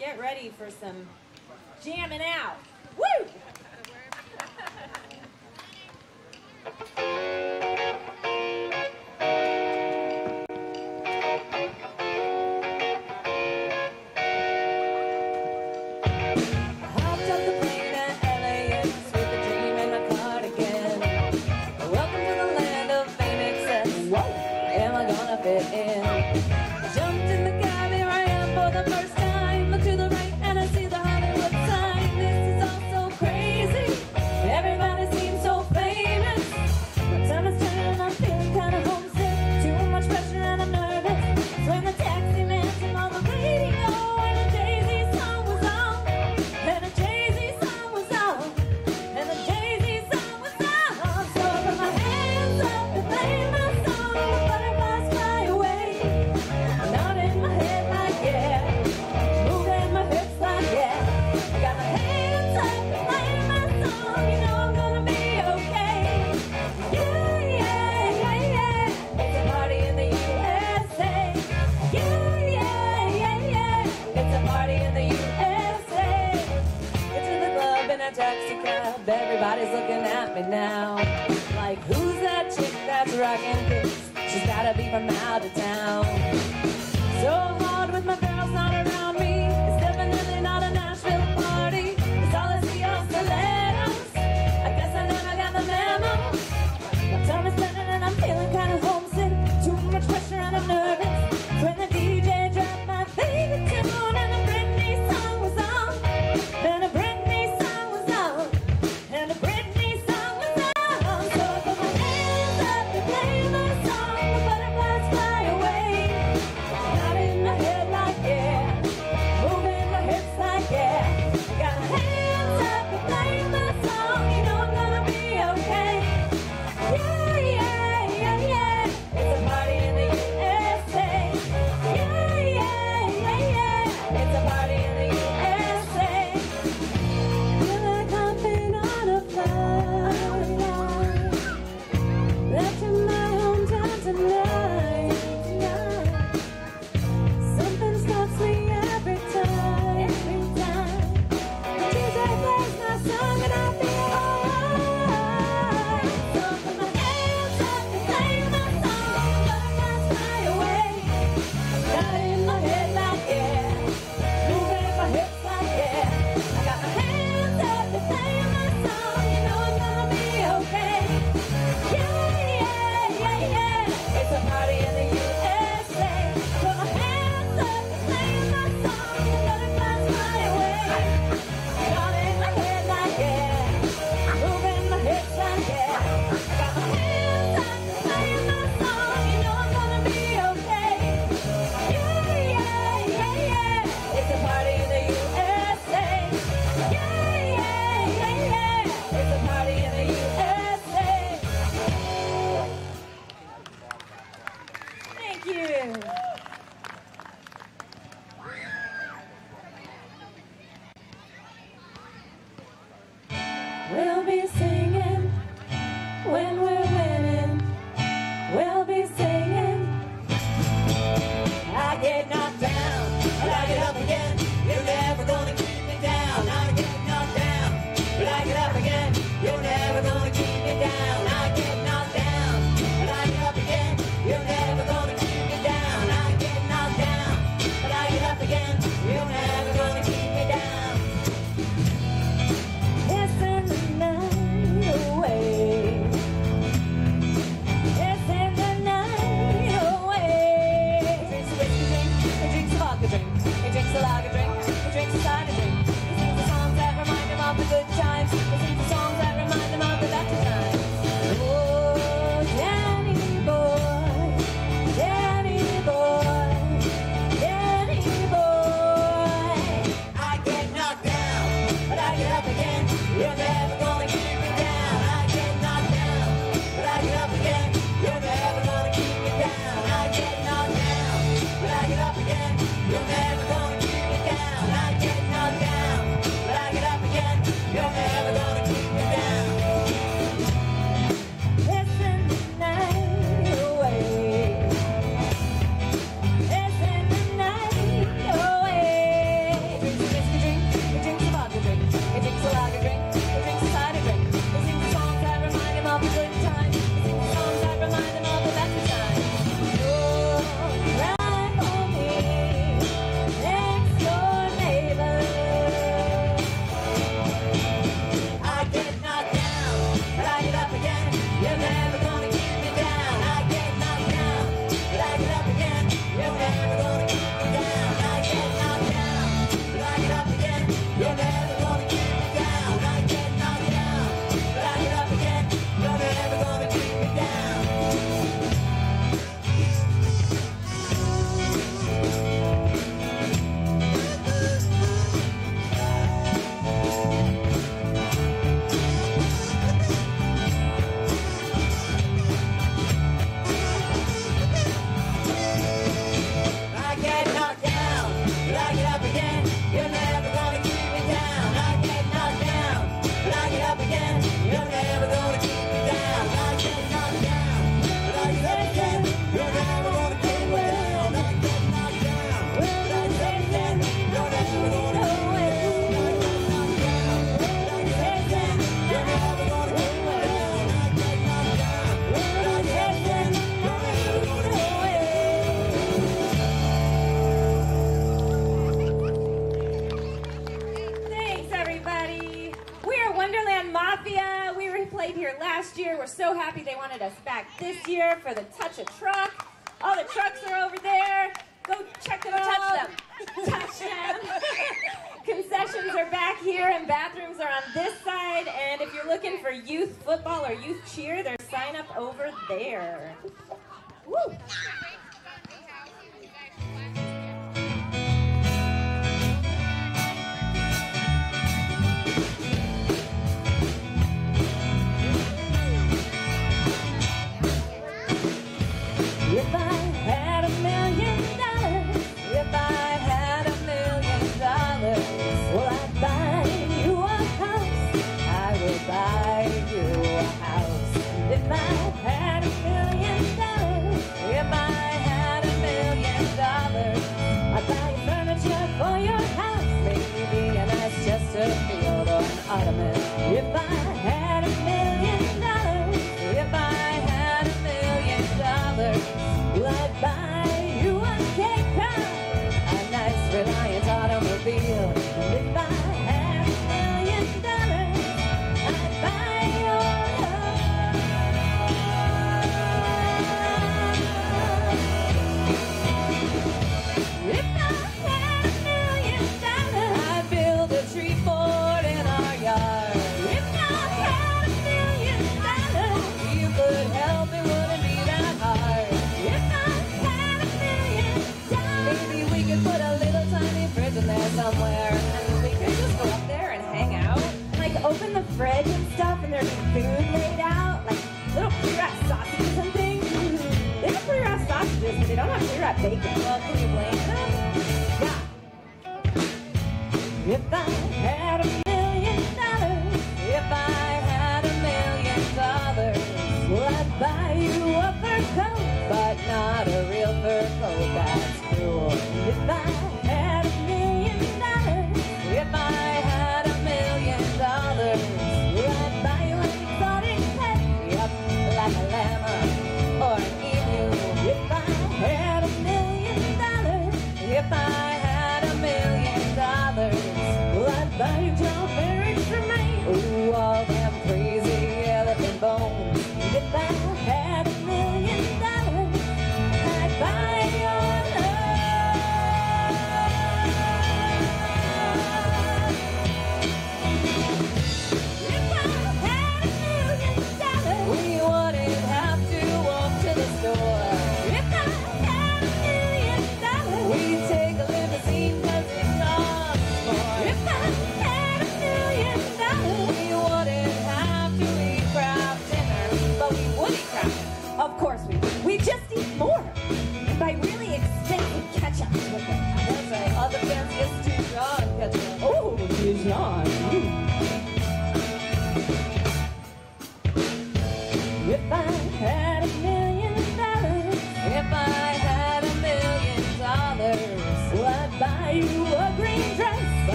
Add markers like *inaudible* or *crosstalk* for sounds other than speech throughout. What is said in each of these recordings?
Get ready for some jamming out. Woo! *laughs* me now. Like, who's that chick that's rocking this? She's gotta be from out of town.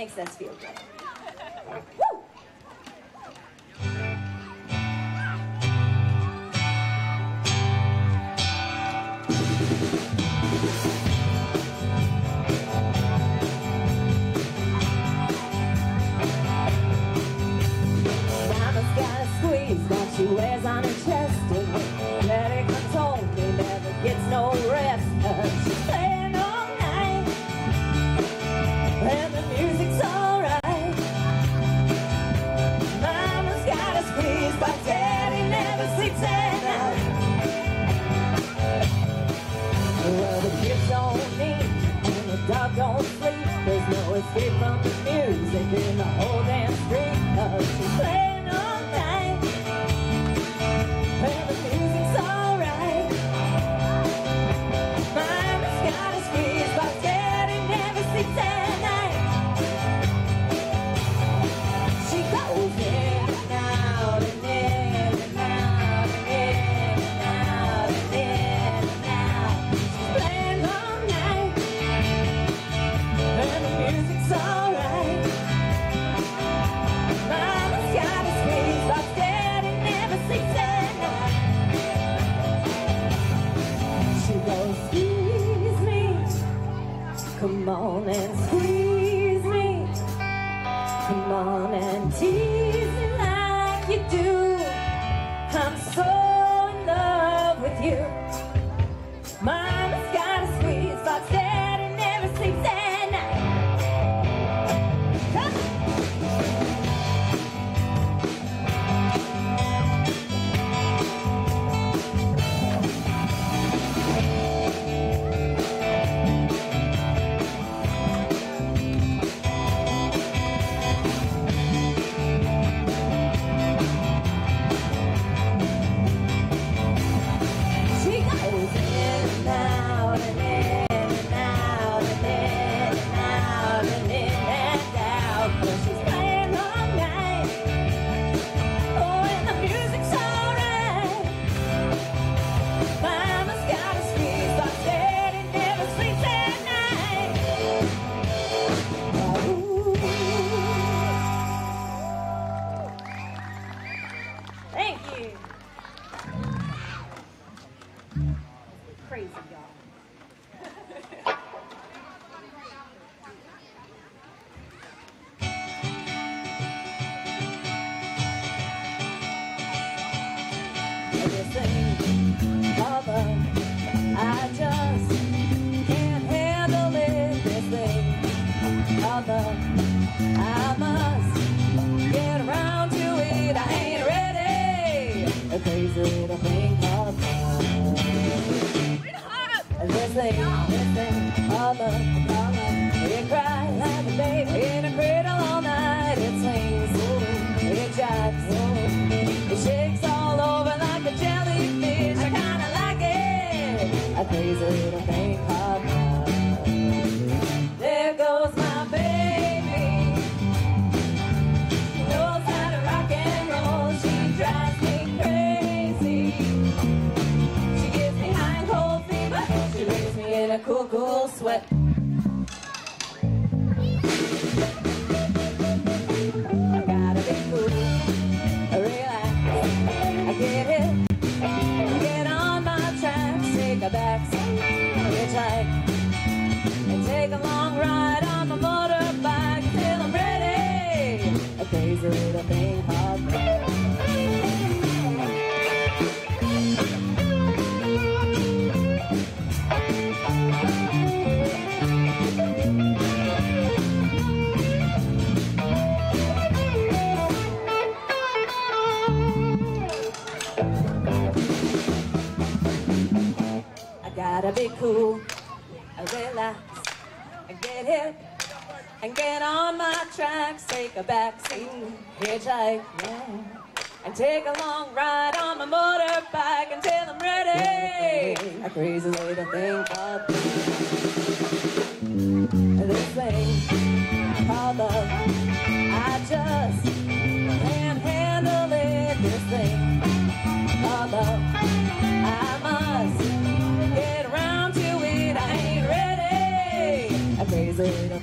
Makes us feel good. like yeah. And take a long ride on my motorbike until I'm ready. I crazy way to think of this thing called love. I just can't handle it. This thing called love. I must get around to it. I ain't ready. I crazy way to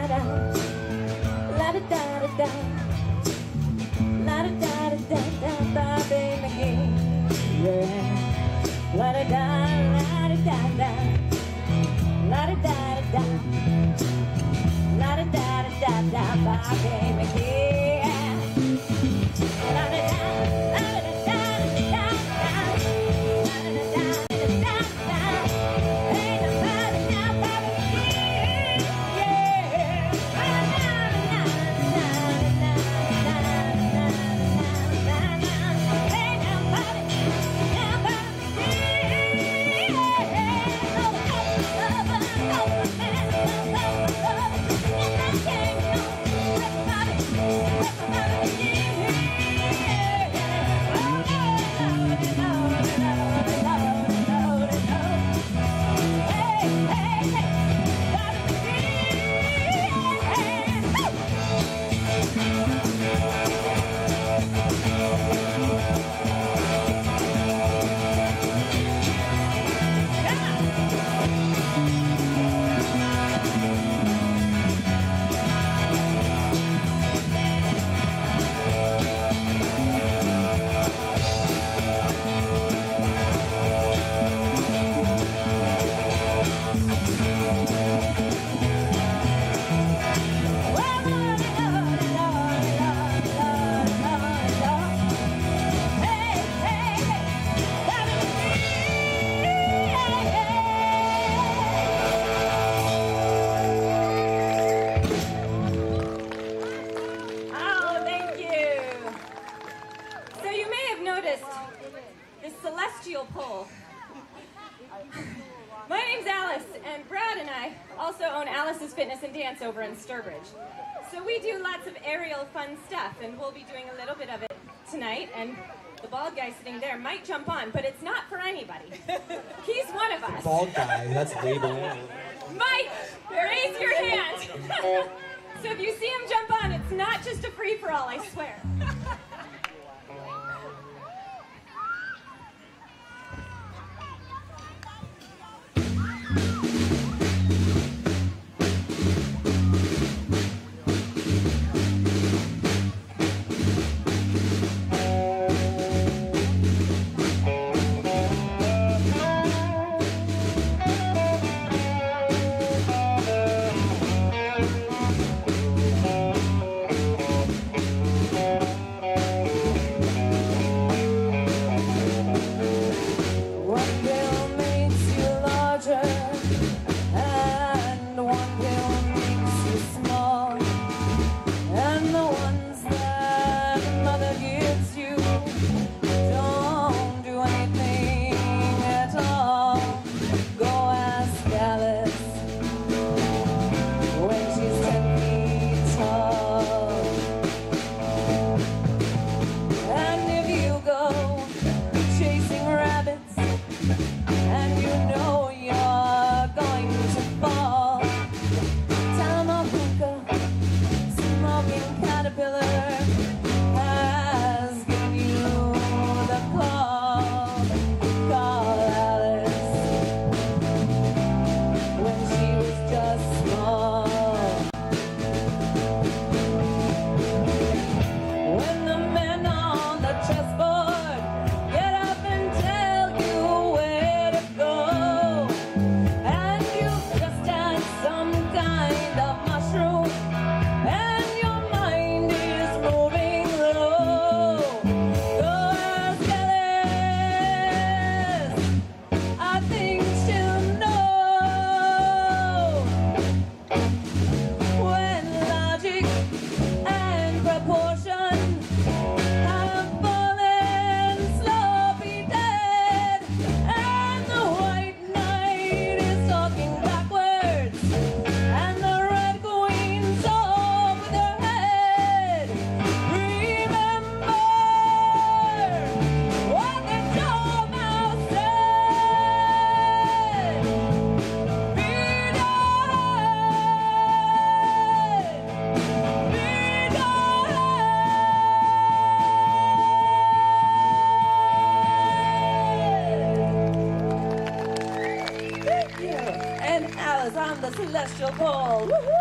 da da, la da da da da, la da da da da da, baby, yeah, la da da la da da da, la da da da da, la da da da da da, baby, yeah, la da da. be doing a little bit of it tonight, and the bald guy sitting there might jump on, but it's not for anybody. *laughs* He's one of us. Bald guy, that's labeling. Mike, raise your hand. *laughs* so if you see him jump on, it's not just a free-for-all, I swear. *laughs* celestial pole. Woohoo!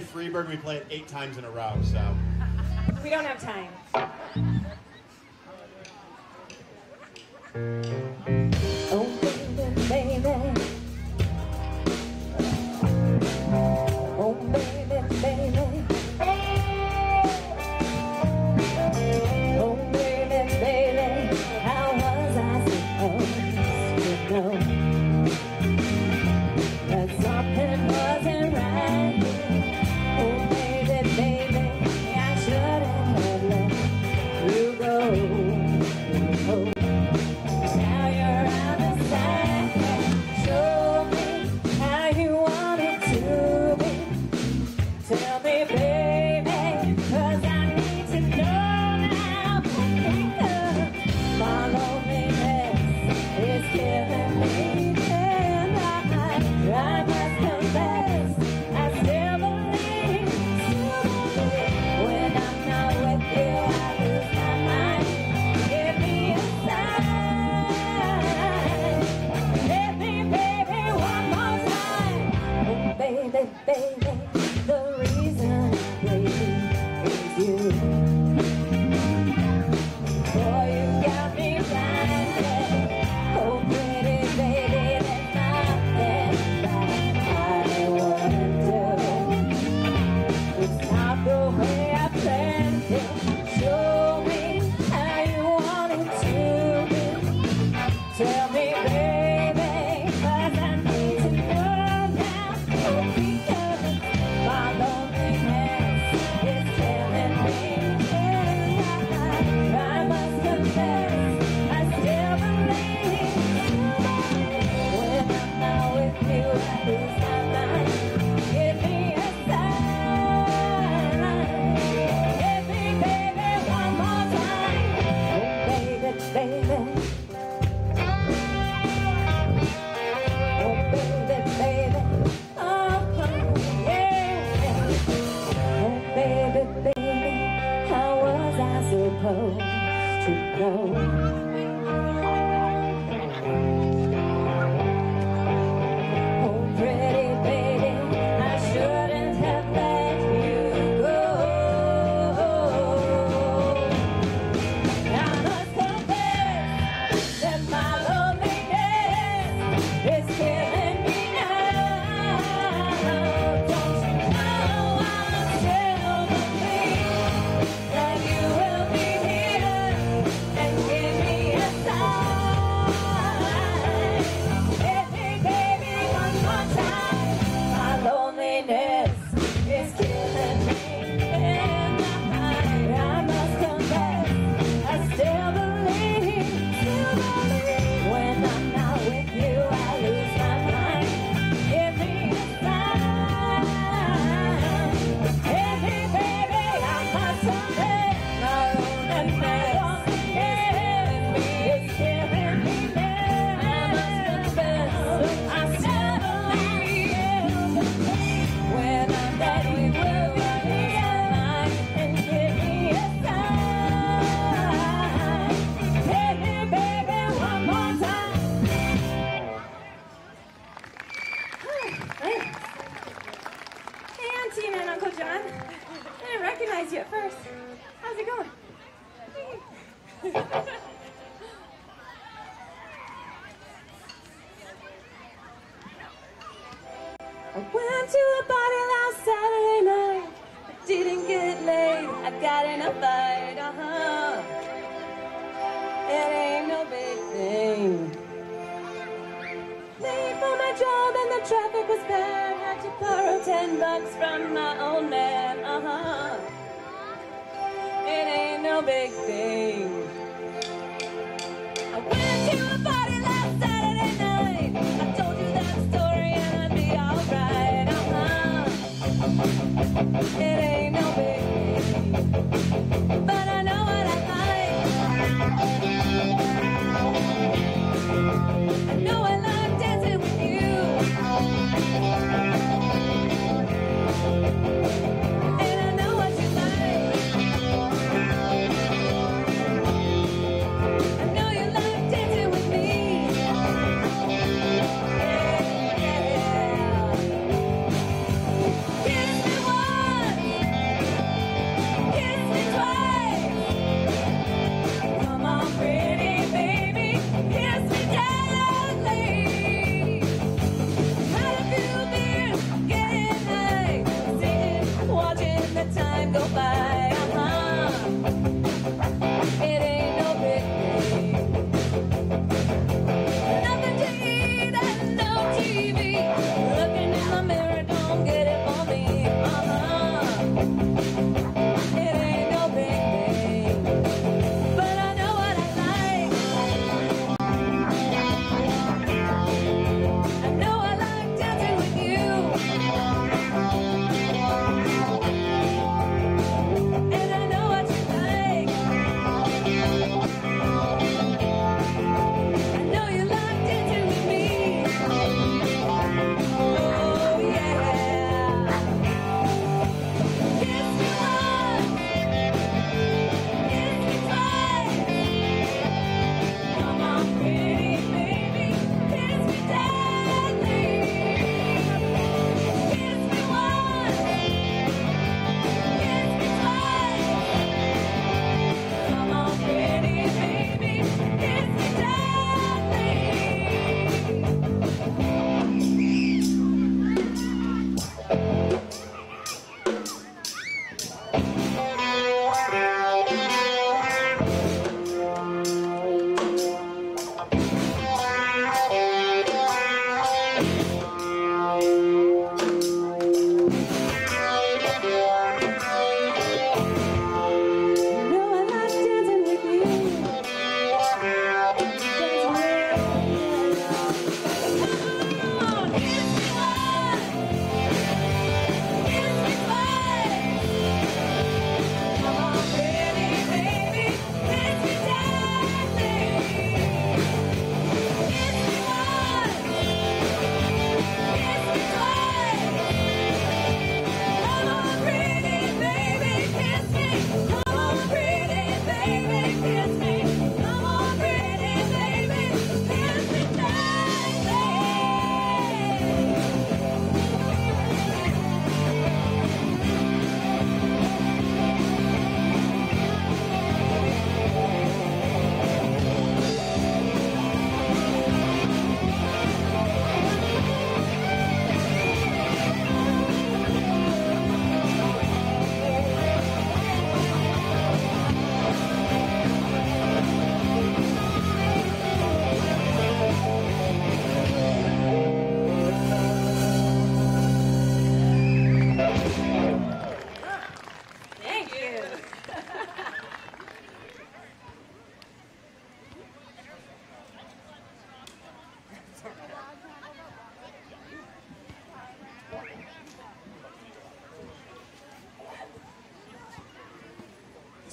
play Freebird, we play it eight times in a row, so. We don't have time.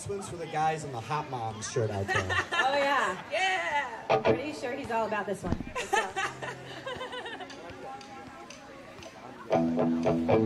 announcements for the guys in the Hot Moms shirt out there. *laughs* oh, yeah. Yeah. I'm pretty sure he's all about this one. *laughs*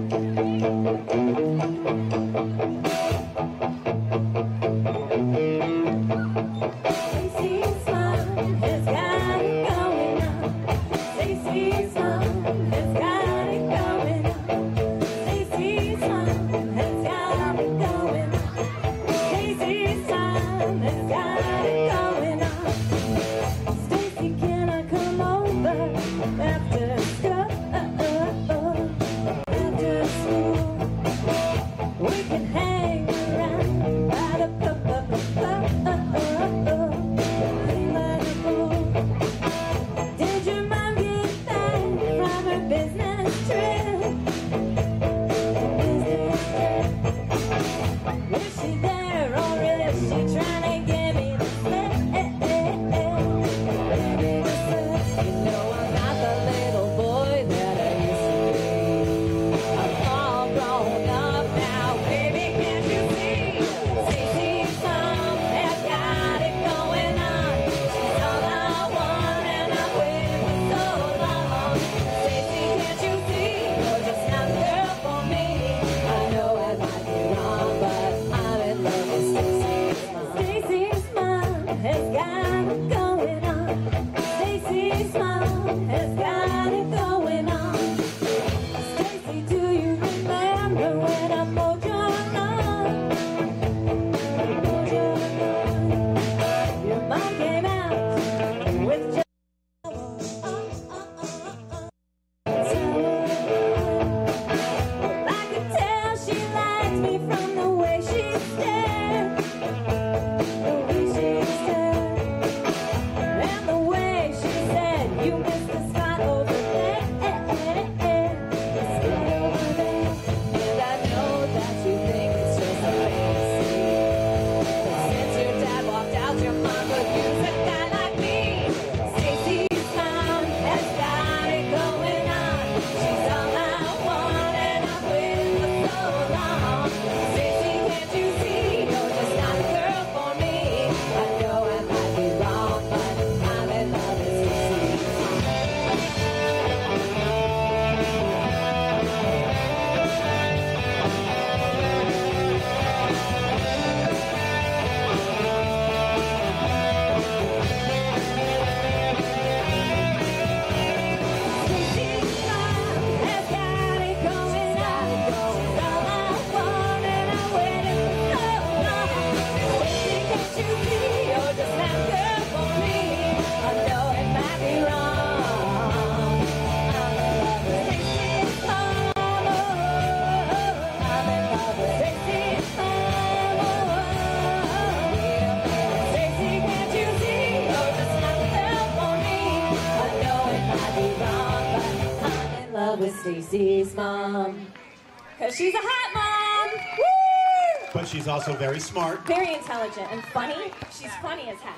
She's a hot mom. Woo! But she's also very smart. Very intelligent and funny. She's funny as heck.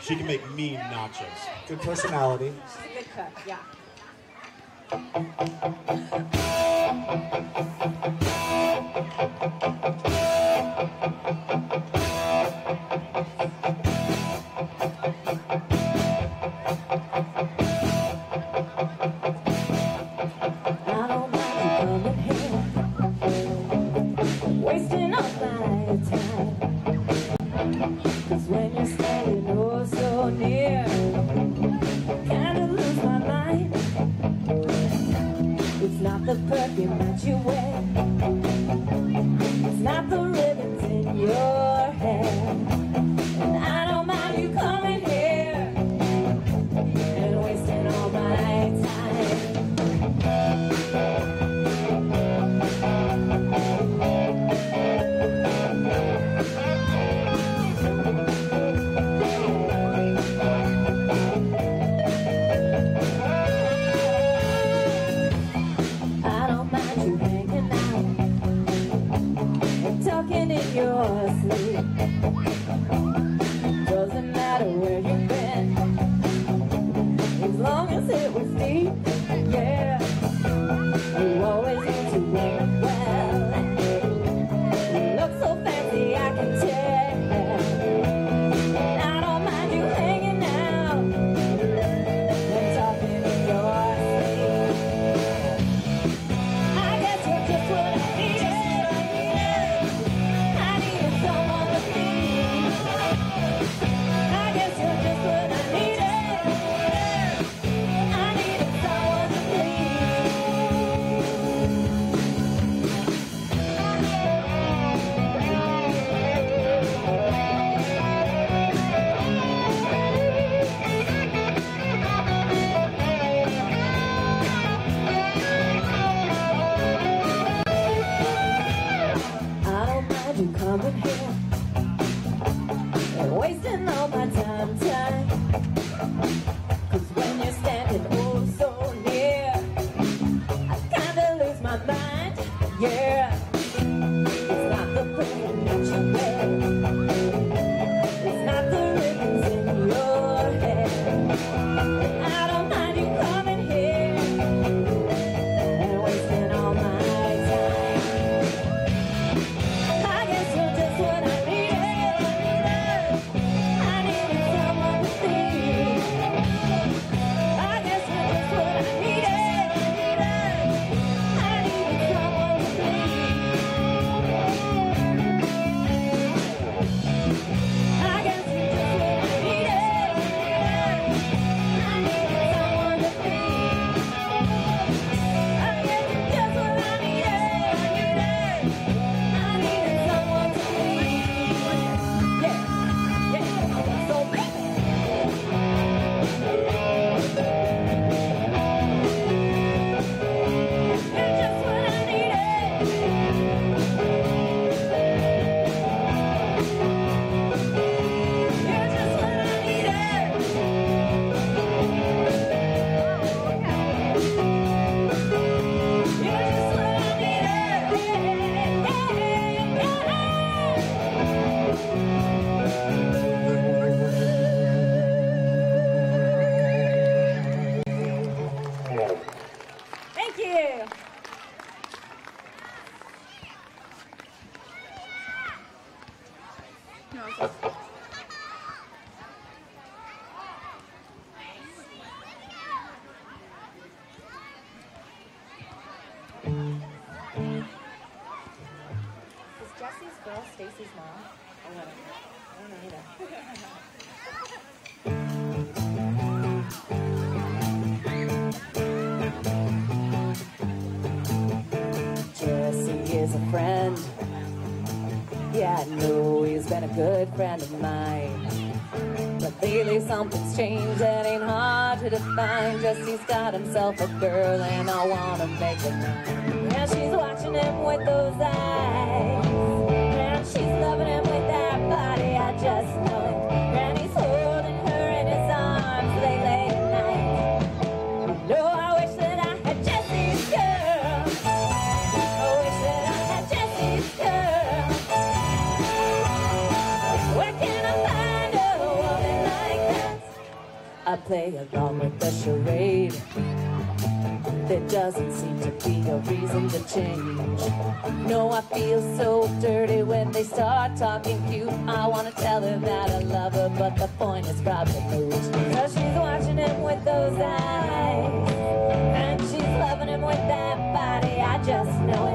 She can make mean nachos. Good personality. She's a good cook, yeah. good friend of mine. But lately something's changed that ain't hard to define. Just he's got himself a girl and I wanna make it mine. Now she's watching him with those eyes. play along with the charade. There doesn't seem to be a reason to change. No, I feel so dirty when they start talking cute. I wanna tell her that I love her, but the point is probably moot. Cause she's watching him with those eyes, and she's loving him with that body. I just know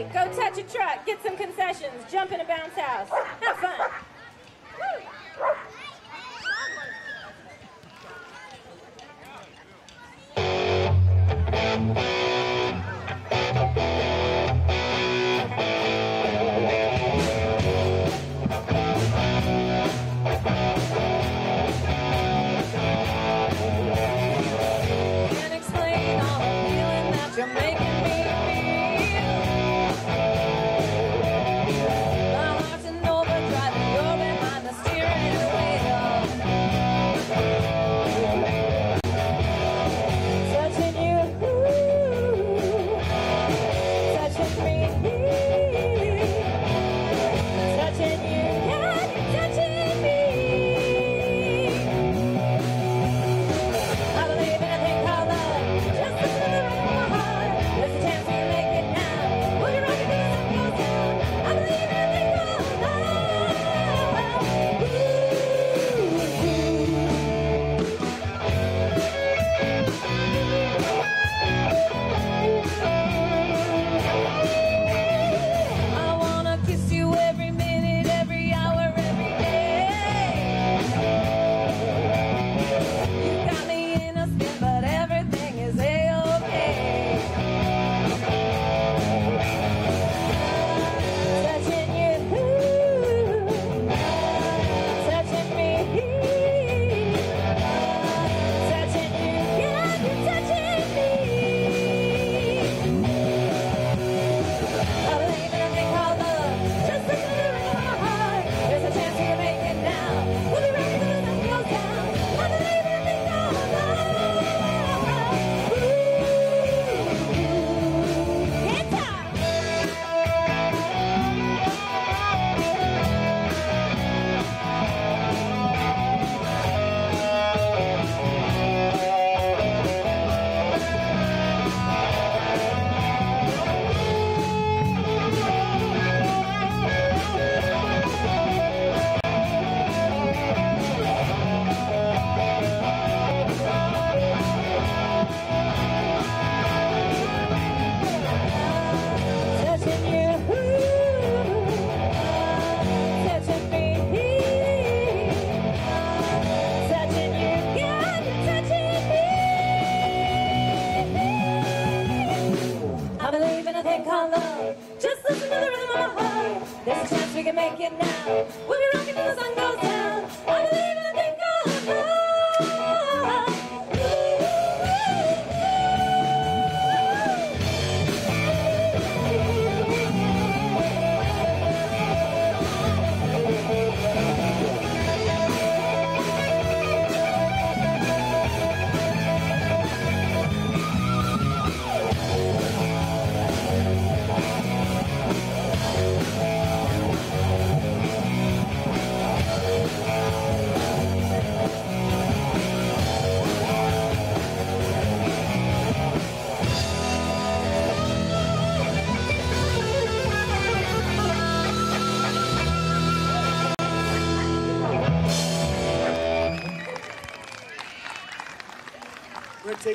Go touch a truck, get some concessions, jump in a bounce house.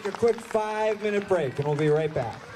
a quick five minute break and we'll be right back.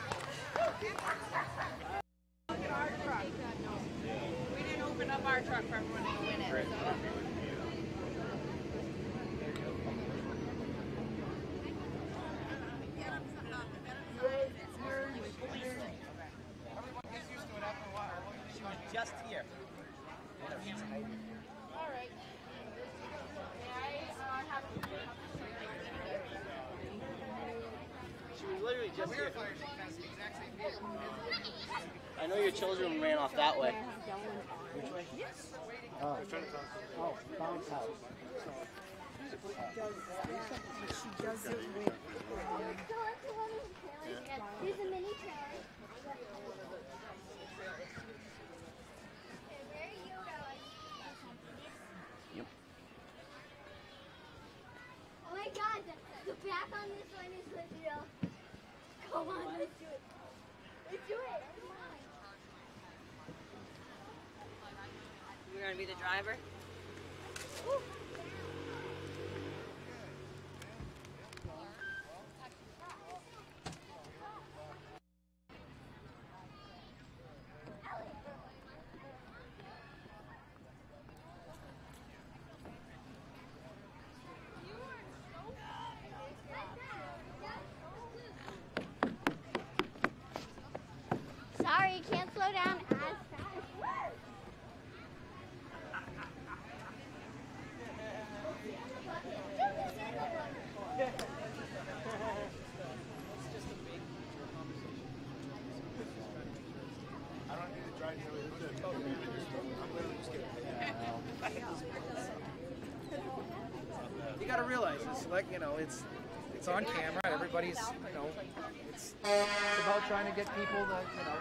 Slow down as fast. You got to realize it's like you know it's it's on camera. Everybody's you know it's, it's about trying to get people that you know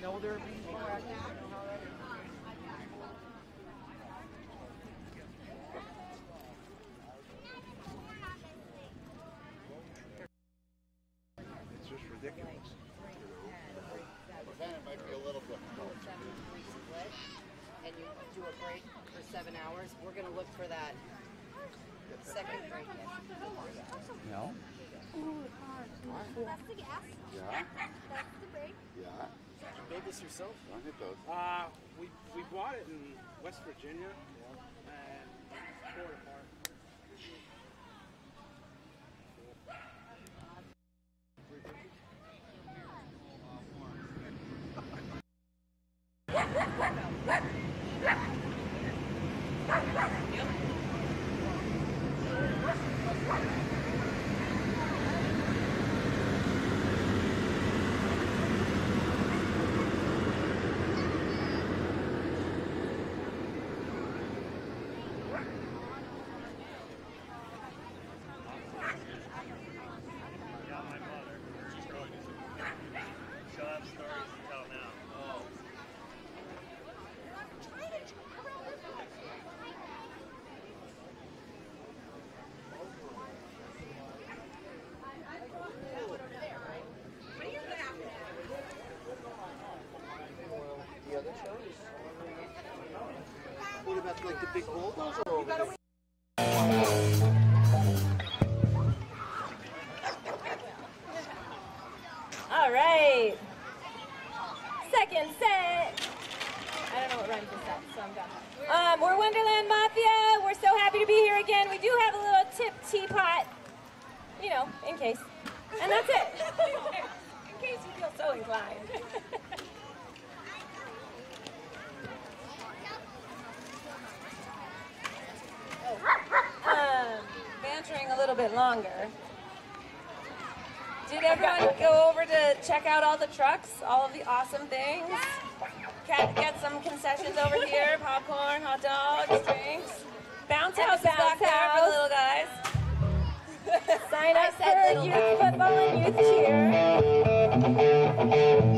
know they're being proactive. You know how that is. It's just ridiculous. Then it might be a little bit more. split and you do a break for seven hours, we're gonna look for that second break. No? That's the gas. Yeah. That's the brake. Yeah. Made this yourself? Don't hit those. Uh, we, we bought it in West Virginia and tore it apart. Like the big bulldozer over there? Trucks, all of the awesome things? Get, get some concessions over here, popcorn, hot dogs, drinks. Bounce house is back there for the little guys. Sign up for youth football and youth cheer.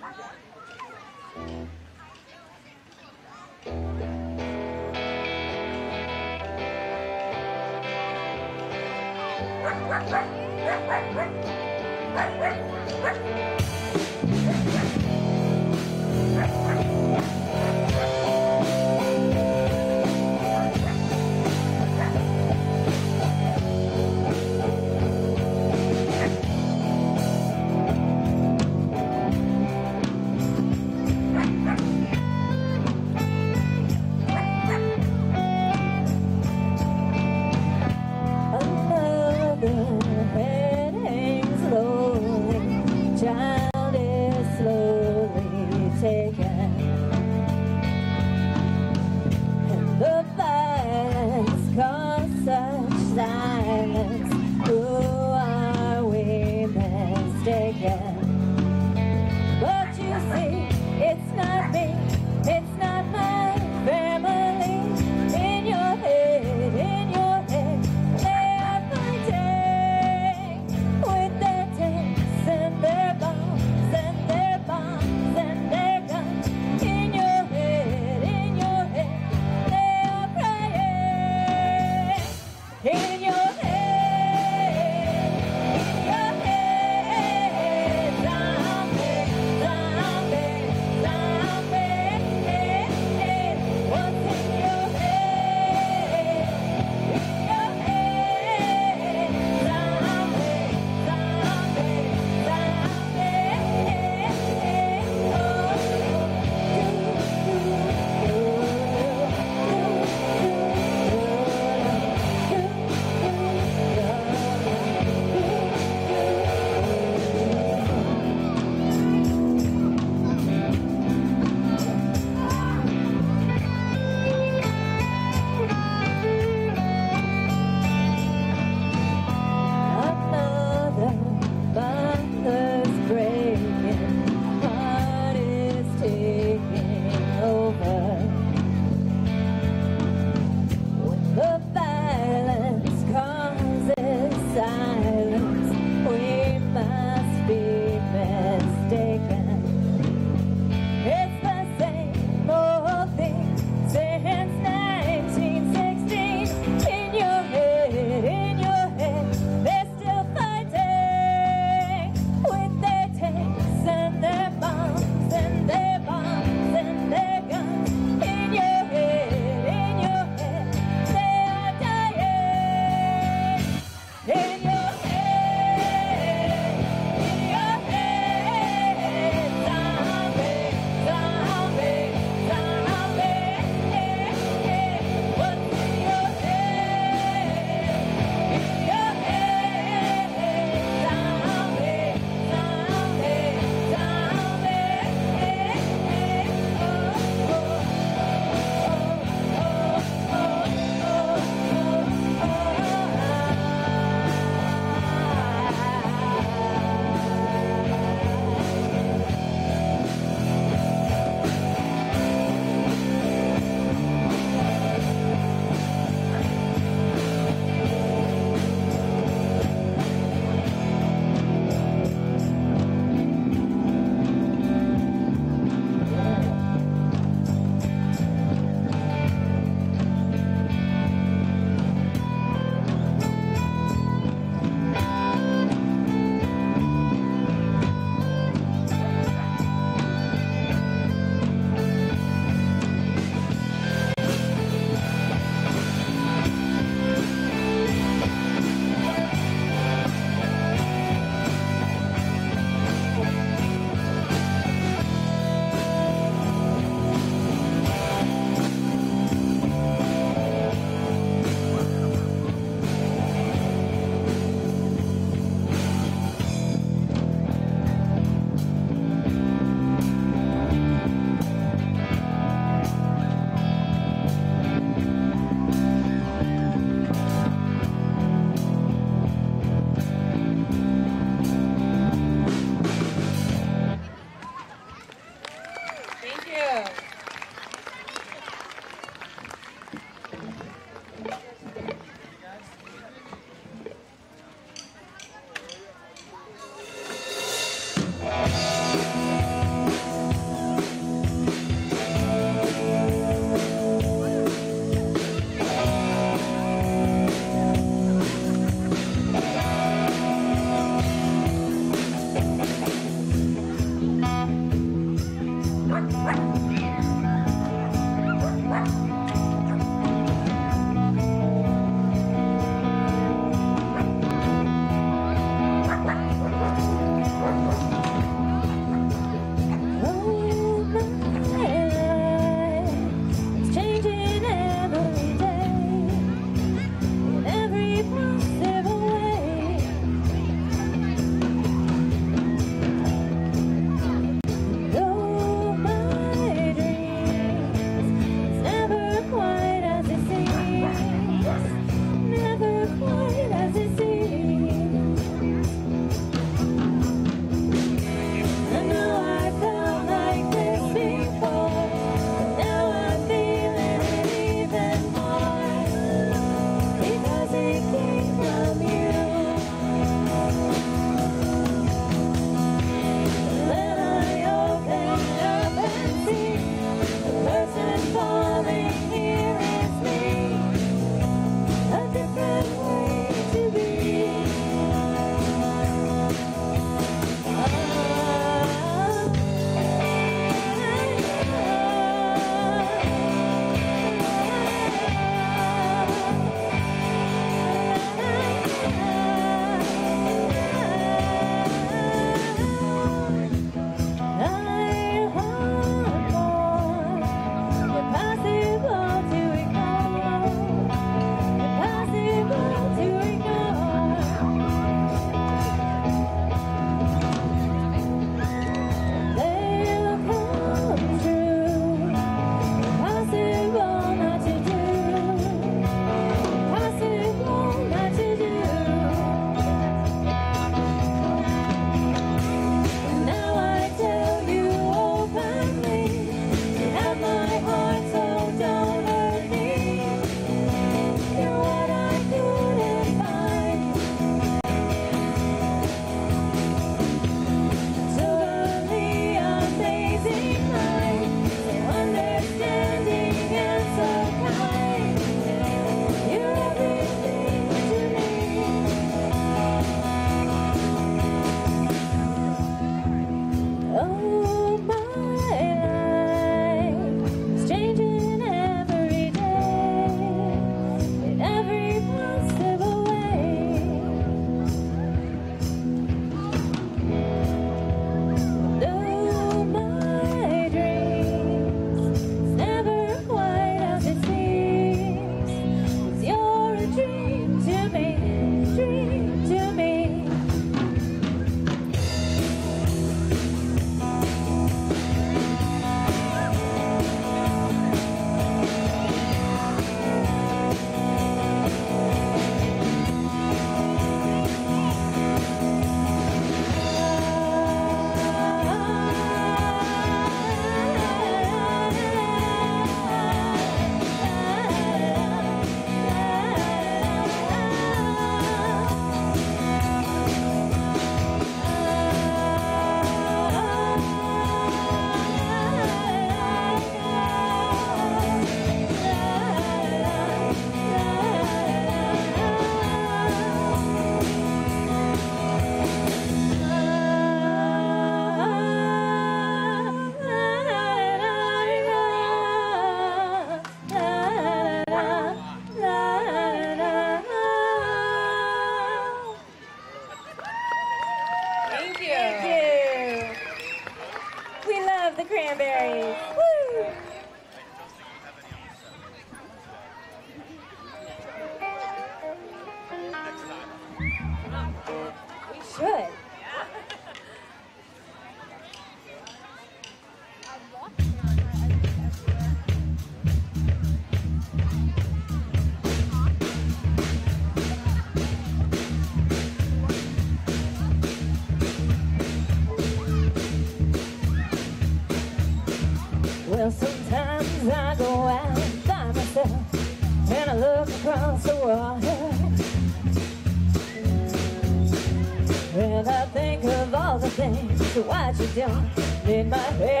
you don't need my help.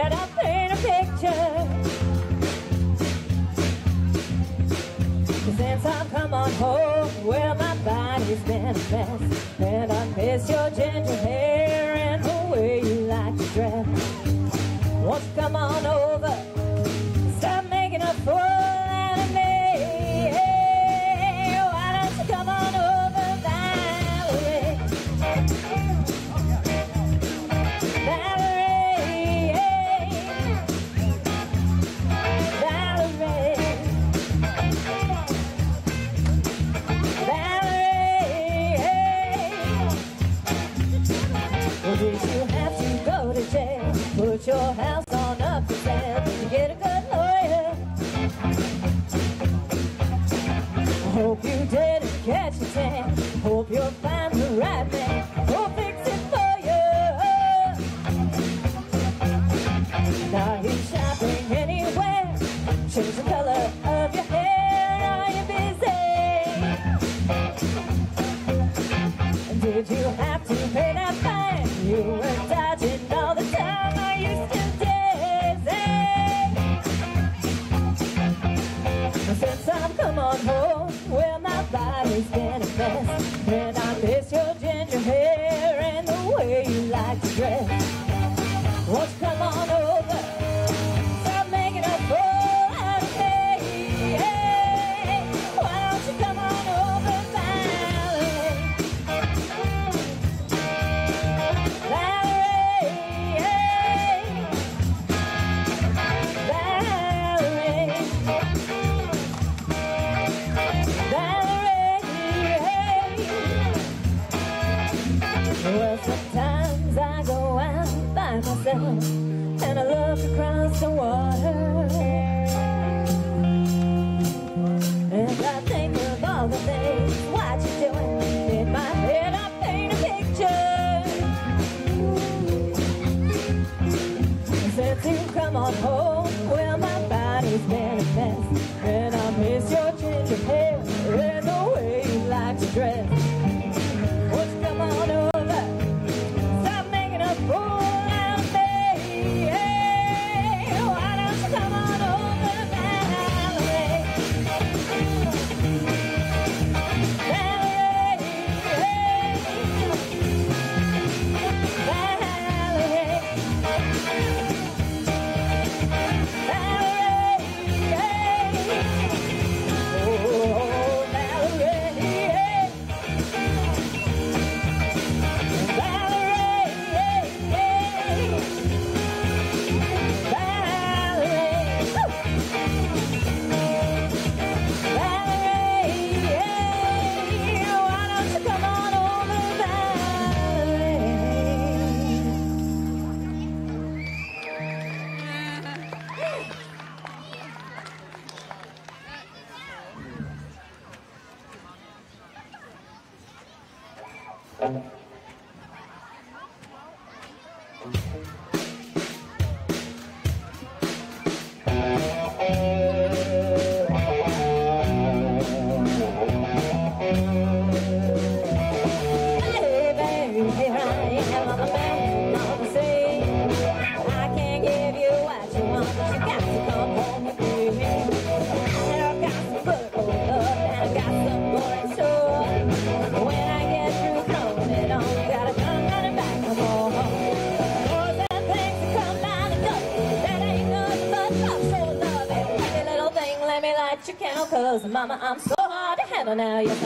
mama, I'm so hard to handle now. Yeah.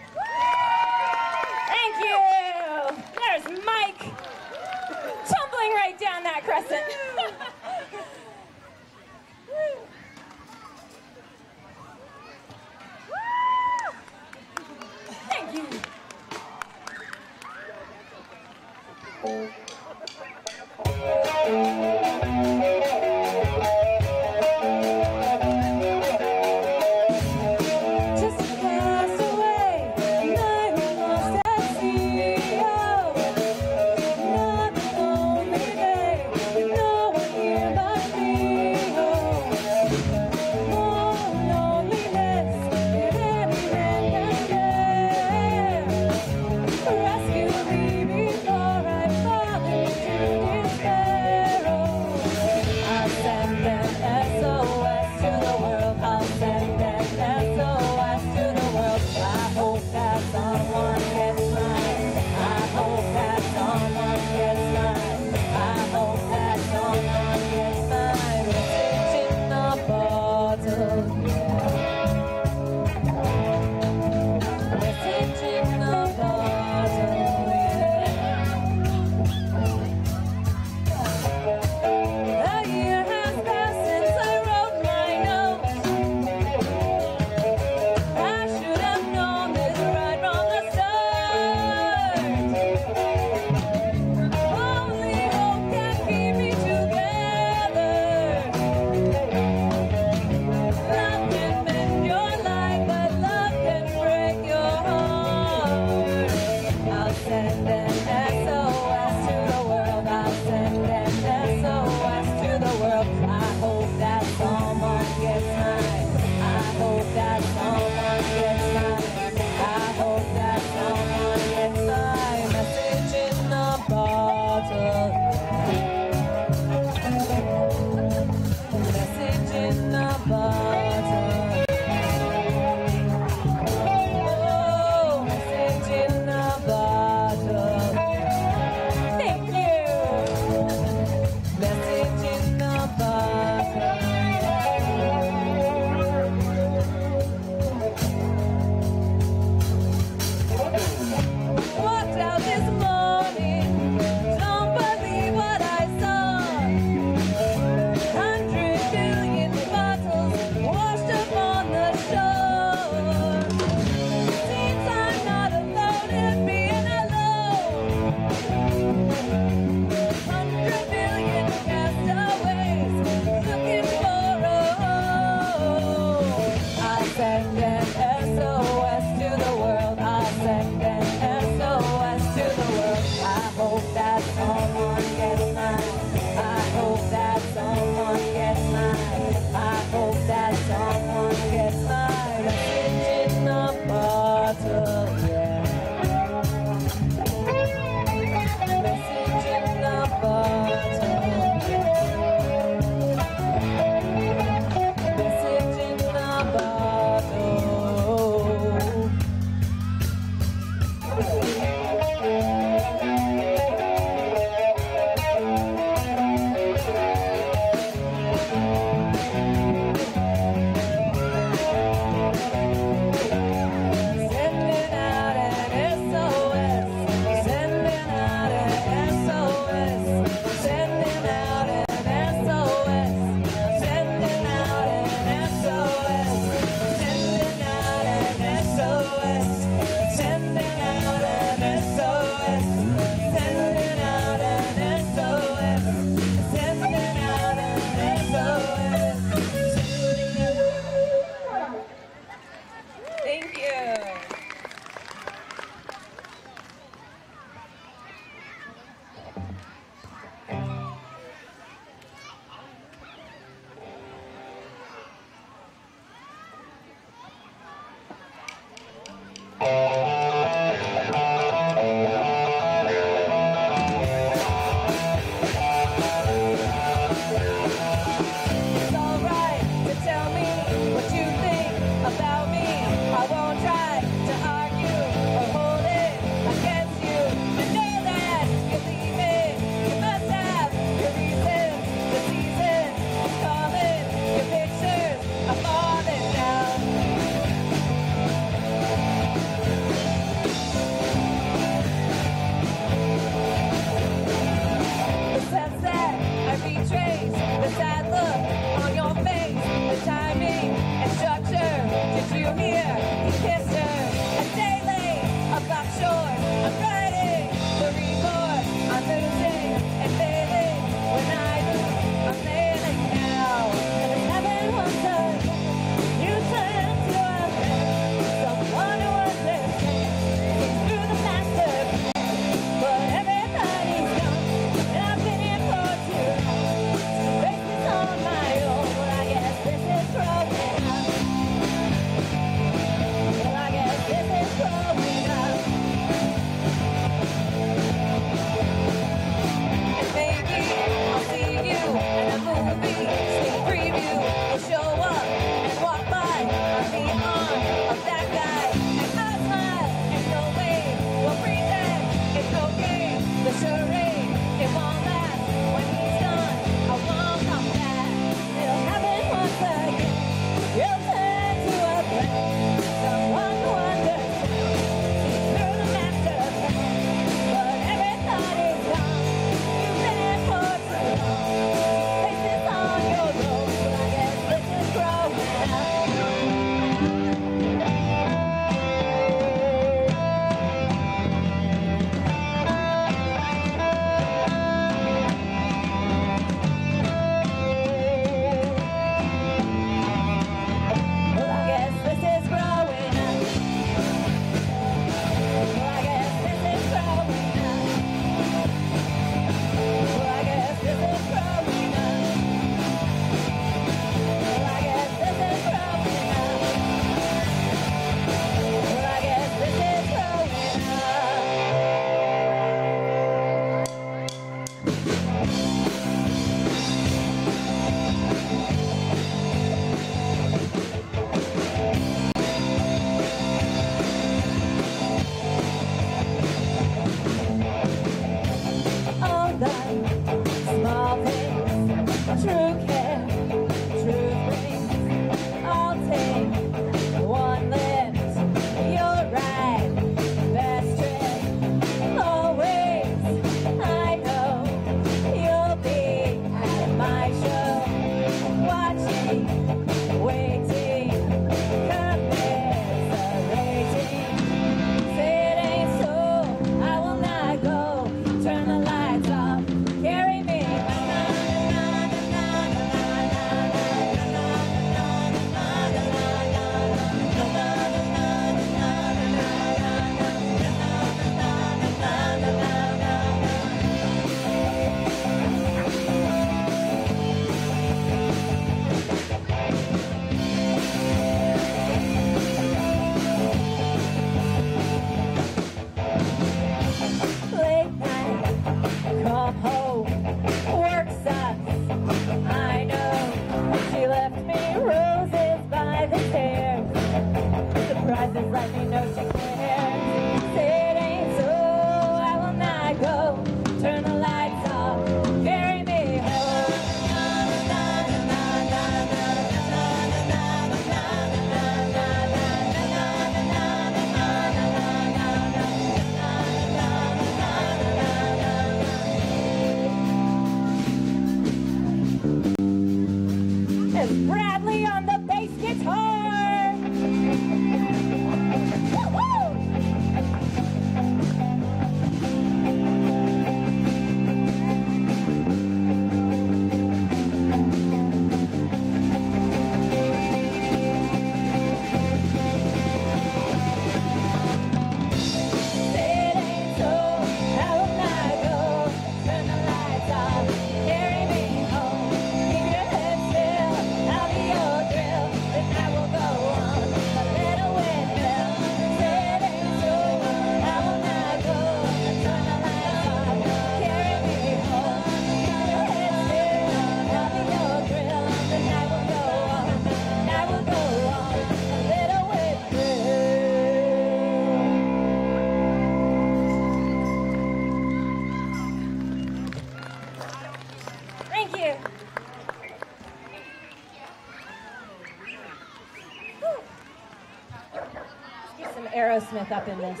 Aerosmith up in this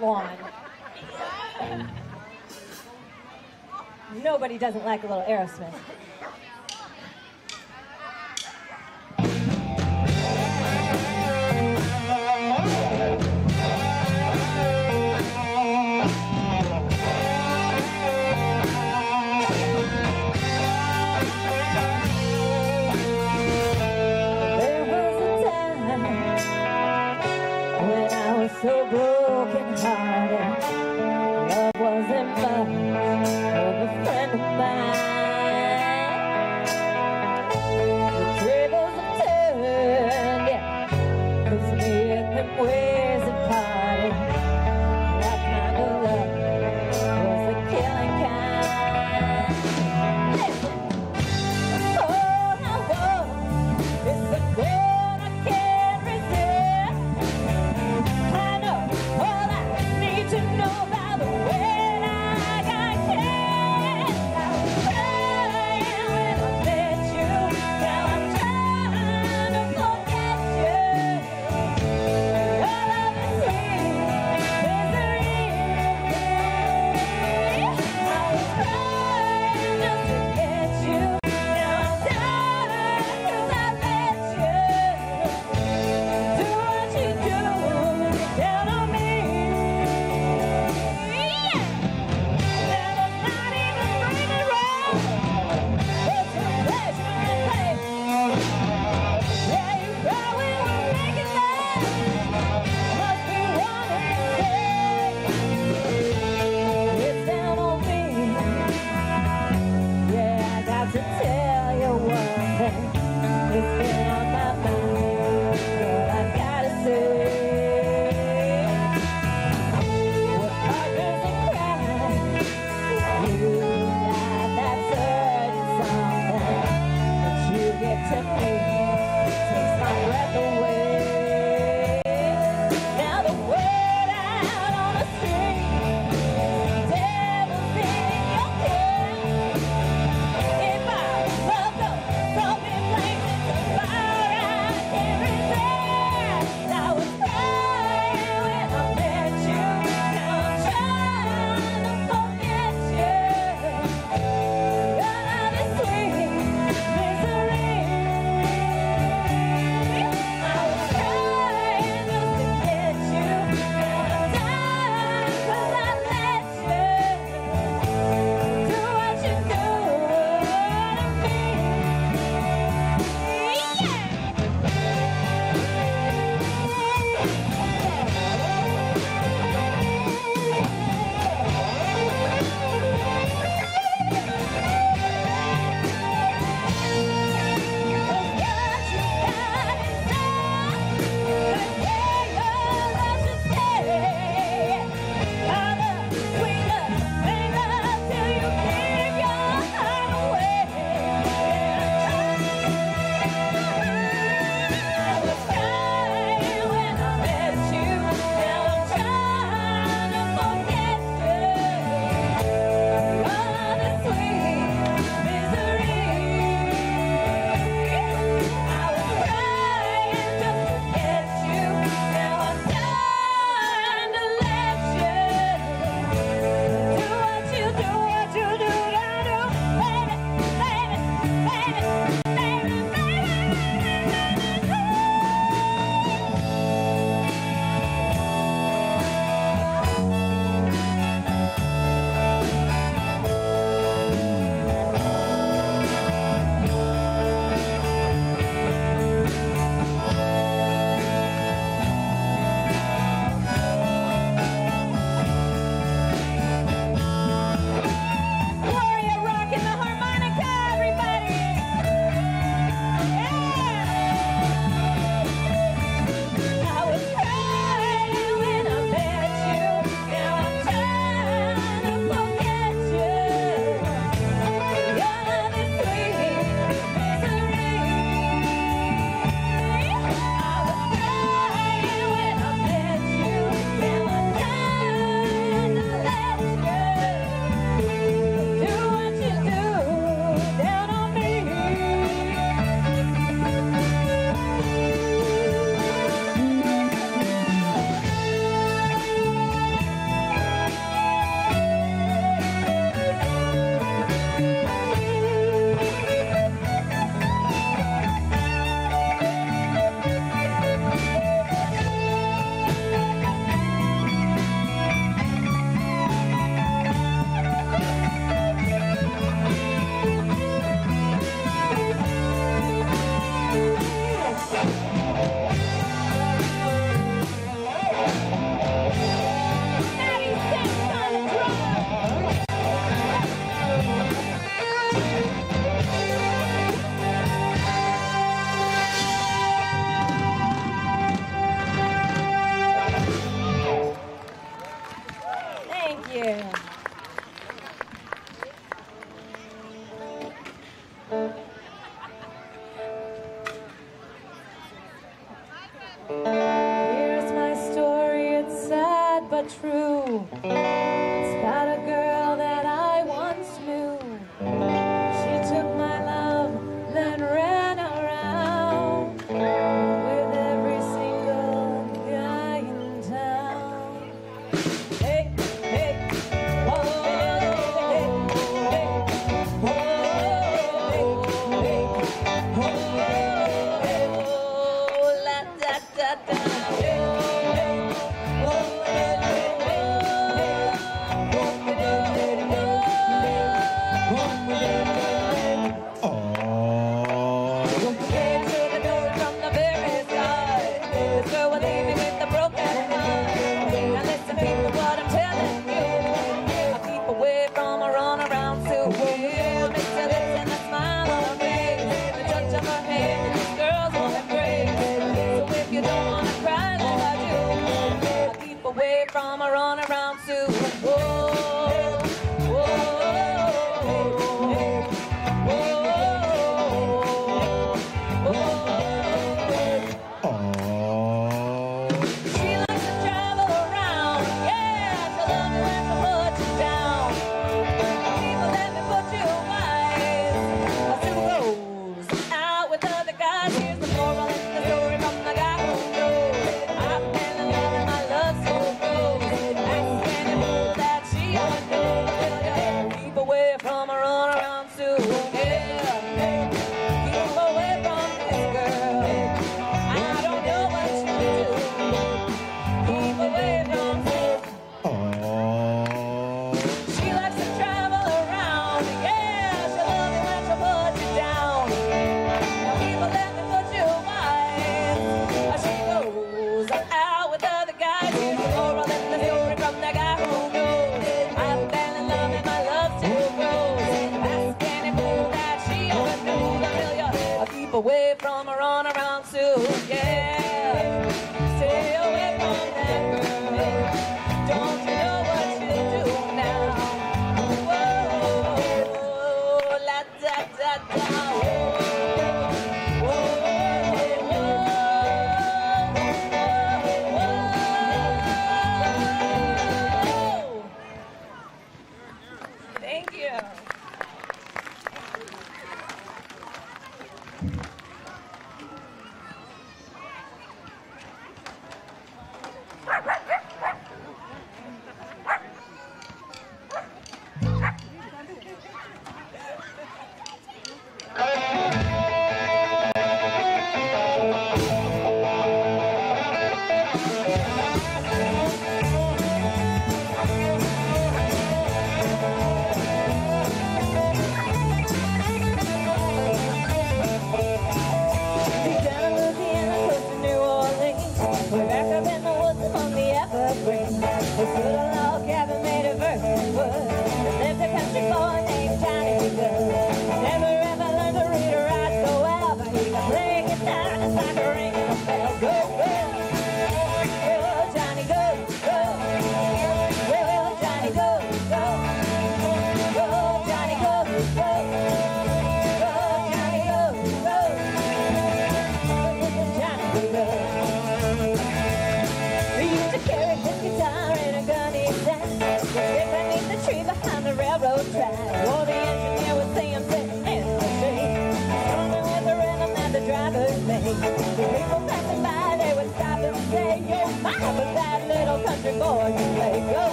lawn. Um, Nobody doesn't like a little Aerosmith.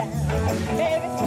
down.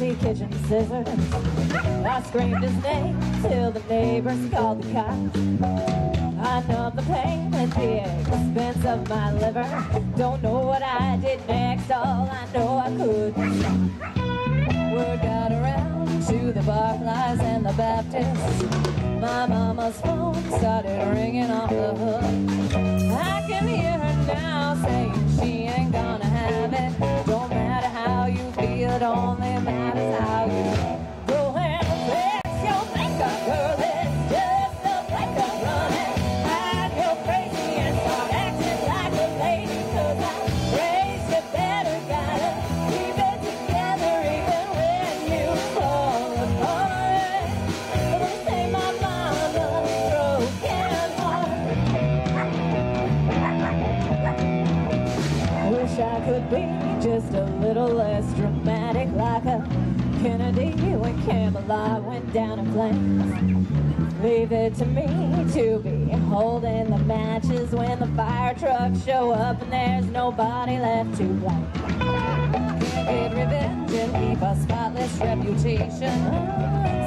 me kitchen scissors. I screamed his name till the neighbors called the cops. I numbed the pain at the expense of my liver. Don't know what I did next, all I know I could. Word got around to the barflies and the Baptists. flames. Leave it to me to be holding the matches when the fire trucks show up and there's nobody left to blame. Get revenge and keep a spotless reputation.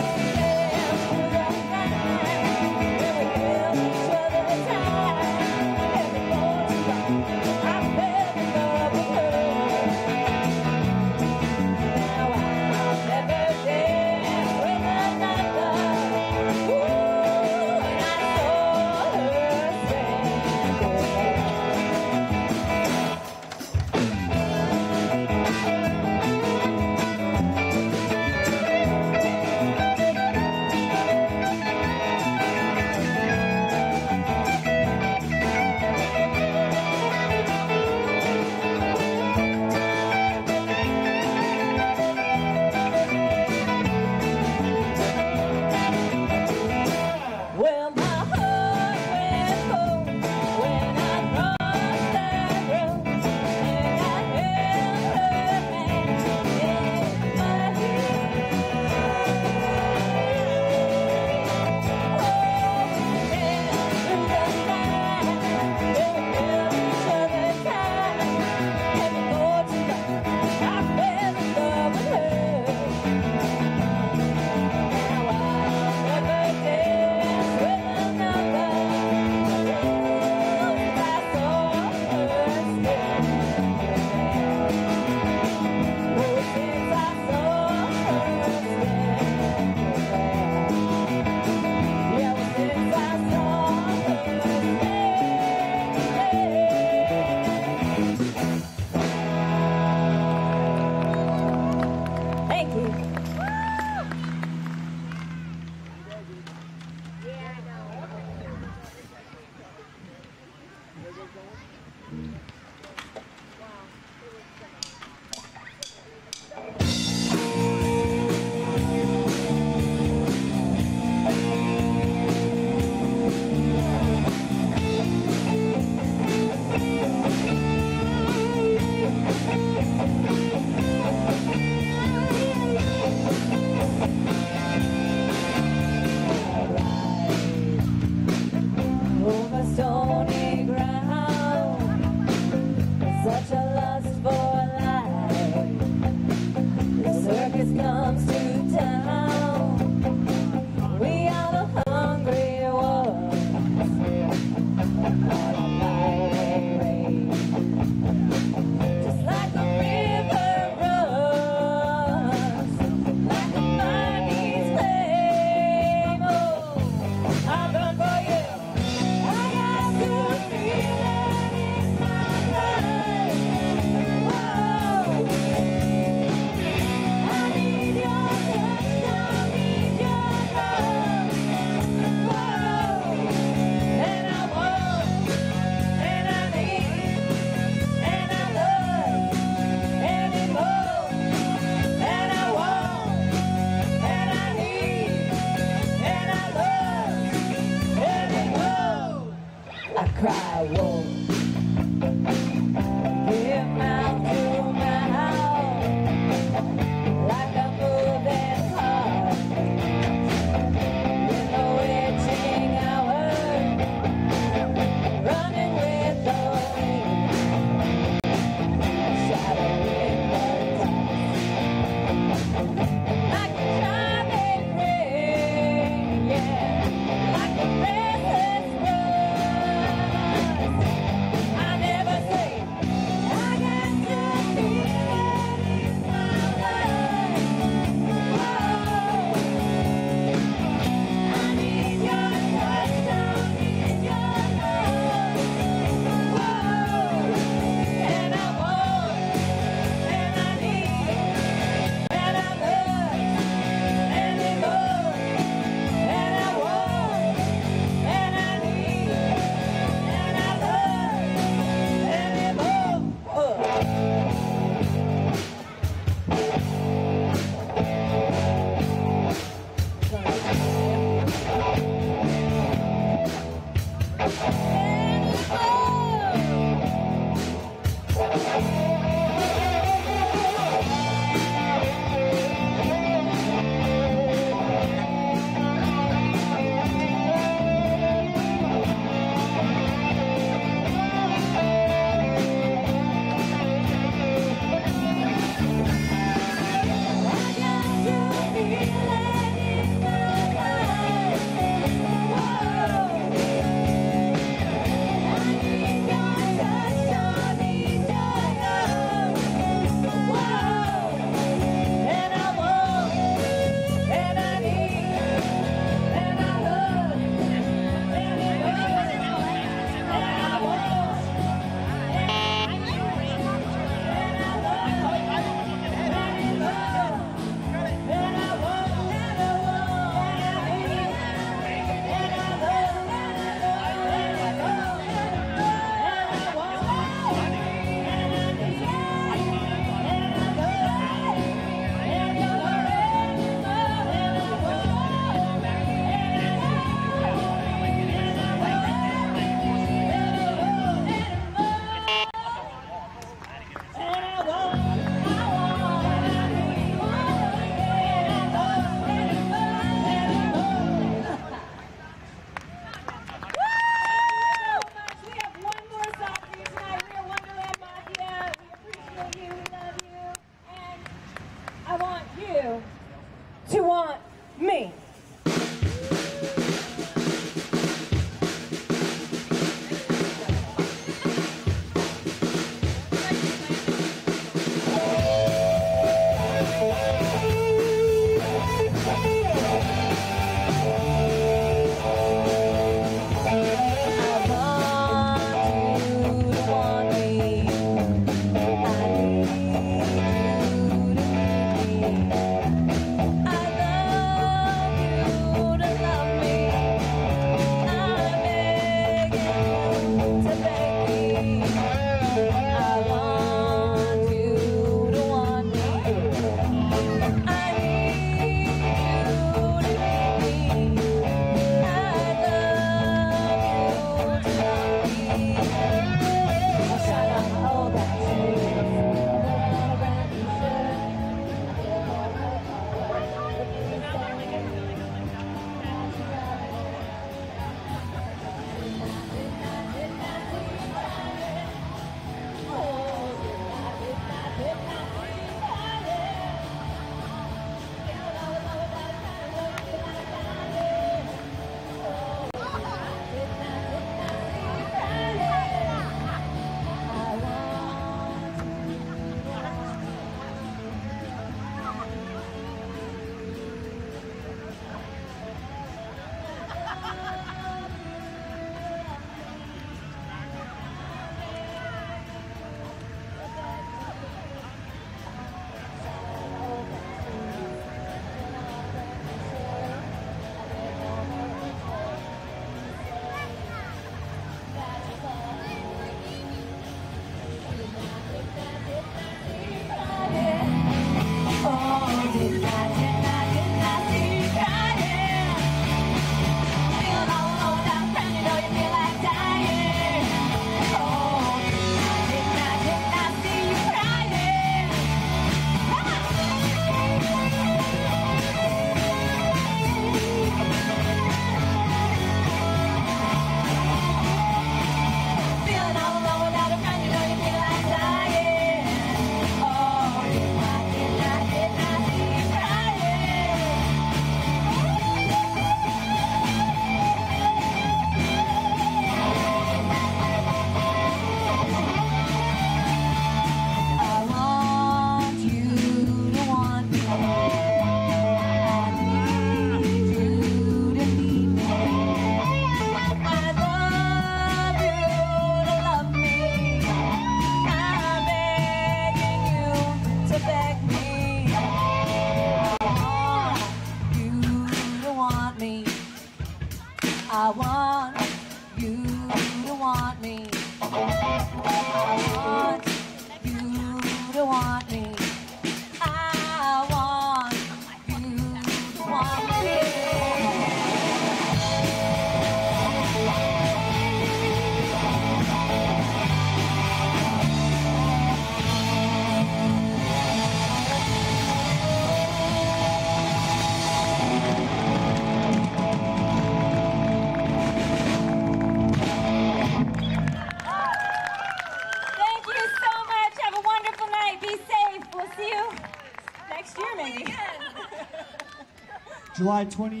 July 23rd, we're playing uh,